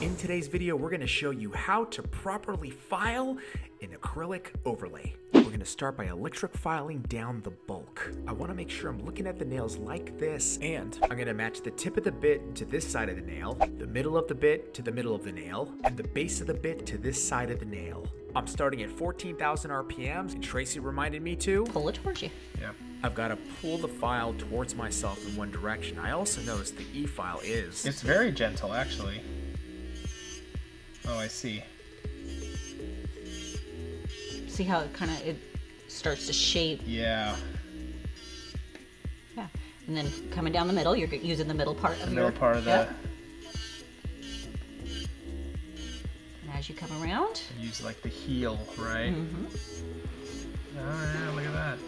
In today's video, we're gonna show you how to properly file an acrylic overlay. We're gonna start by electric filing down the bulk. I wanna make sure I'm looking at the nails like this, and I'm gonna match the tip of the bit to this side of the nail, the middle of the bit to the middle of the nail, and the base of the bit to this side of the nail. I'm starting at 14,000 RPMs, and Tracy reminded me to. Pull it towards you. Yeah. I've got to pull the file towards myself in one direction. I also noticed the E file is. It's very gentle, actually. Oh, I see. See how it kind of it starts to shape. Yeah. Yeah. And then coming down the middle, you're using the middle part of The your middle part of the. Yep. And as you come around, Use like the heel, right? Mm-hmm. Oh yeah, look at that.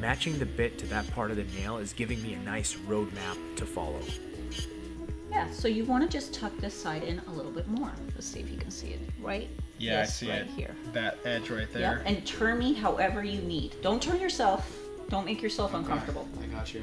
Matching the bit to that part of the nail is giving me a nice roadmap to follow. Yeah. So you want to just tuck this side in a little bit more. Let's see if you can see it. Right. Yeah, this I see right it. here. That edge right there. Yep. there. And turn me however you need. Don't turn yourself. Don't make yourself uncomfortable. I got you.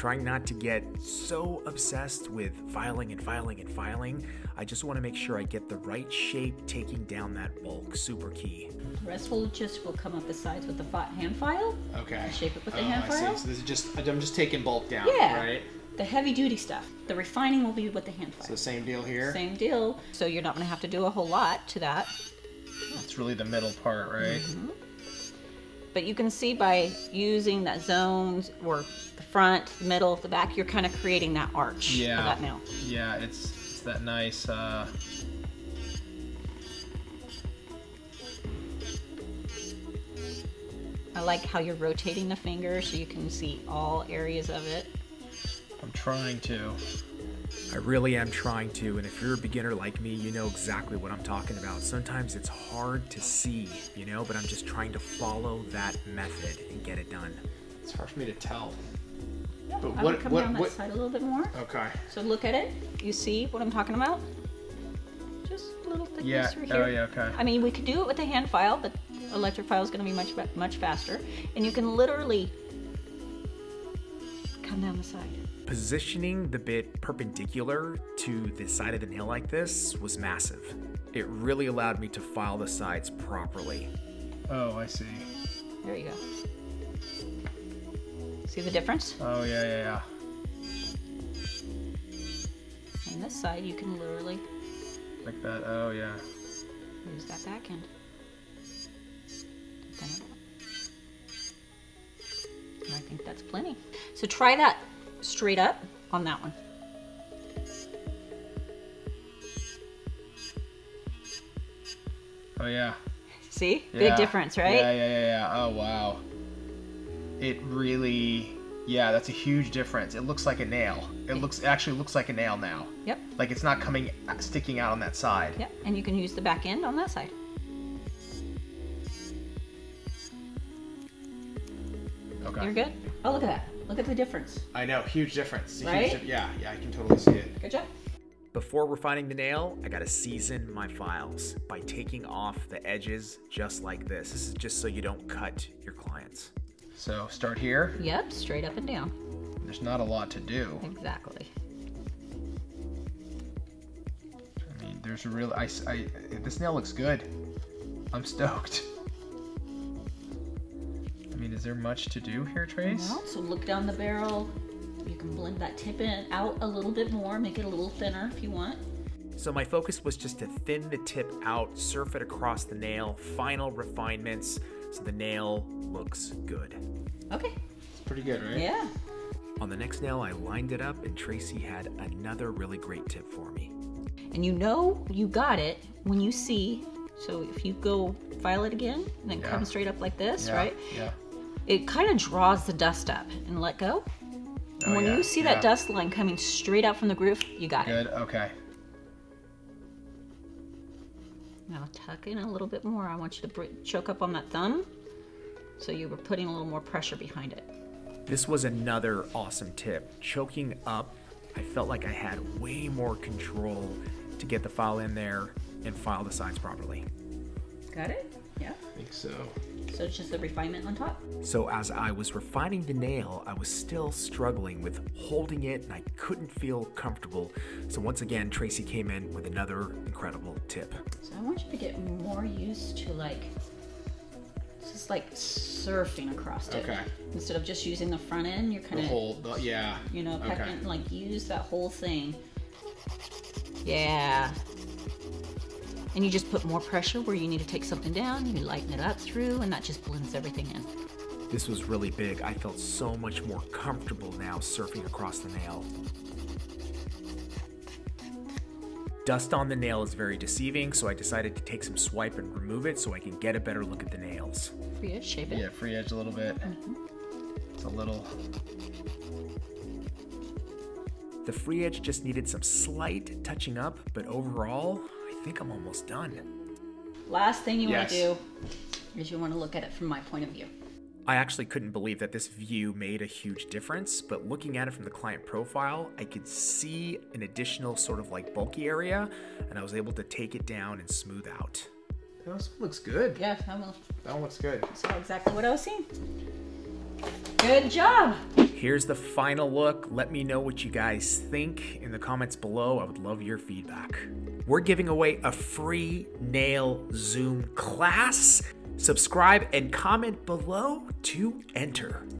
Trying not to get so obsessed with filing and filing and filing. I just want to make sure I get the right shape taking down that bulk. Super key. The rest will just will come up the sides with the fi- hand file. Okay. Shape it with the oh, hand I file? see. So this is just I'm just taking bulk down, Yeah. right? The heavy duty stuff. The refining will be with the hand file. So same deal here. Same deal. So you're not going to have to do a whole lot to that. It's really the middle part, right? Mm-hmm. But you can see by using that zones or the front, the middle, the back, you're kind of creating that arch Yeah. that nail. Yeah, it's it's that nice uh I like how you're rotating the finger so you can see all areas of it. I'm trying to. I really am trying to, and if you're a beginner like me, you know exactly what I'm talking about. Sometimes it's hard to see, you know, but I'm just trying to follow that method and get it done. It's hard for me to tell. Yeah, But I what- would come what- down that what- side a little bit more. Okay. So look at it. You see what I'm talking about? Just a little thickness Yeah. through oh, here. Oh yeah, okay. I mean, we could do it with a hand file, but electric file is going to be much much faster, and you can literally come down the side. Positioning the bit perpendicular to the side of the nail like this was massive. It really allowed me to file the sides properly. Oh, I see. There you go. See the difference? Oh yeah, yeah, yeah. On this side, you can literally Like that. Oh yeah. use that back end. Open it up. And I think that's plenty. So try that straight up on that one. Oh yeah. See? yeah. Big difference, right? Yeah, yeah, yeah, yeah. Oh wow. It really yeah, that's a huge difference. It looks like a nail. It looks it actually looks like a nail now. Yep. Like it's not coming sticking out on that side. Yep. And you can use the back end on that side. Okay. You're good? Oh, look at that. Look at the difference. I know, huge difference. Right? Huge, yeah, yeah, I can totally see it. Good job. Before refining the nail, I gotta season my files by taking off the edges just like this. This is just so you don't cut your clients. So start here. Yep, straight up and down. There's not a lot to do. Exactly. I mean, there's a real. I, s- I- this nail looks good. I'm stoked. I mean, is there much to do here, Trace? Well, so look down the barrel. You can blend that tip in out a little bit more, make it a little thinner if you want. So my focus was just to thin the tip out, surf it across the nail, final refinements, so the nail looks good. Okay. It's pretty good, right? Yeah. On the next nail, I lined it up and Tracy had another really great tip for me. And you know you got it when you see. So if you go file it again and then Yeah. come straight up like this, Yeah, right? Yeah. It kind of draws the dust up and let go. And Oh, when yeah, you see yeah. that dust line coming straight out from the groove, you got it. Good. Okay. Now tuck in a little bit more. I want you to choke up on that thumb. So you were putting a little more pressure behind it. This was another awesome tip. Choking up, I felt like I had way more control to get the file in there and file the sides properly. Got it? Yeah. I think so. So it's just the refinement on top. So as I was refining the nail, I was still struggling with holding it and I couldn't feel comfortable. So once again, Tracy came in with another incredible tip. So I want you to get more used to like, just like surfing across it. Okay. Instead of just using the front end, you're kind The of, whole, the, yeah. you know, Okay. pecking, like use that whole thing. Yeah. And you just put more pressure where you need to take something down, you lighten it up through, and that just blends everything in. This was really big. I felt so much more comfortable now surfing across the nail. Dust on the nail is very deceiving, so I decided to take some swipe and remove it so I can get a better look at the nails. Free edge, shape it. Yeah, free edge a little bit. Mm-hmm. It's a little. The free edge just needed some slight touching up, but overall, I think I'm almost done. Last thing you want to do is you want to look at it from my point of view. I actually couldn't believe that this view made a huge difference, but looking at it from the client profile, I could see an additional sort of like bulky area, and I was able to take it down and smooth out. This looks good. Yeah, I will. That one looks good. Saw exactly what I was seeing. Good job. Here's the final look. Let me know what you guys think in the comments below. I would love your feedback. We're giving away a free nail zoom class. Subscribe and comment below to enter.